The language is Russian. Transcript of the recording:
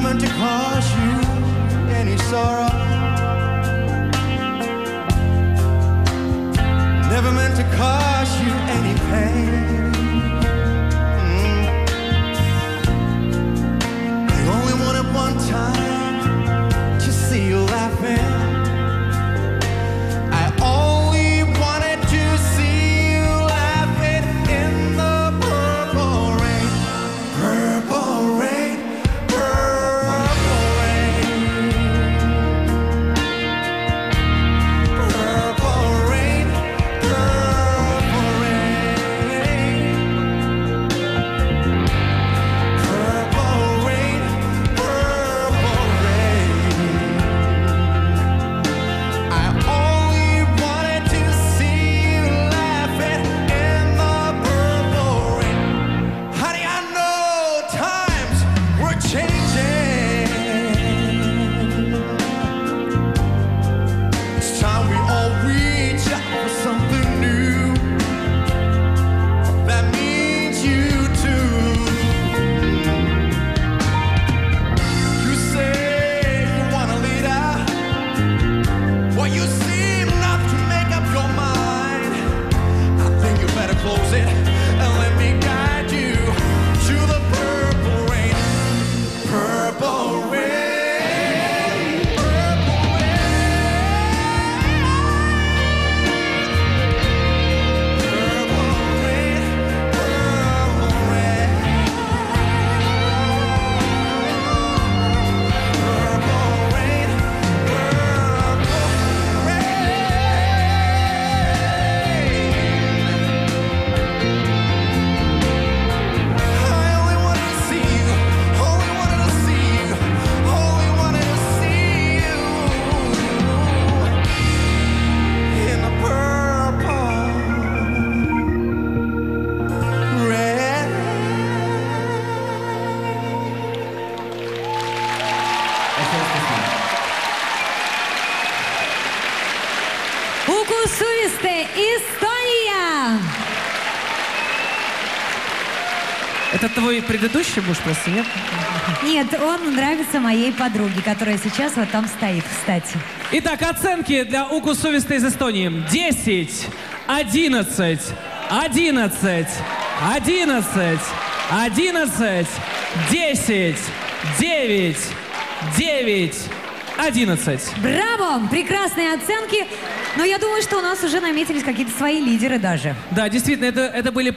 never meant to cause you any sorrow. Never meant to cause you any pain. Mm. You only wanted one time to see you laughing. Укусуисты, Эстония! Это твой предыдущий муж просто, нет? Нет, он нравится моей подруге, которая сейчас вот там стоит, кстати. Итак, оценки для укусовиста из Эстонии. 10, 11, 11, 11, 11, 10, 9, 9, 11. Браво! Прекрасные оценки. Но я думаю, что у нас уже наметились какие-то свои лидеры даже. Да, действительно, это, это были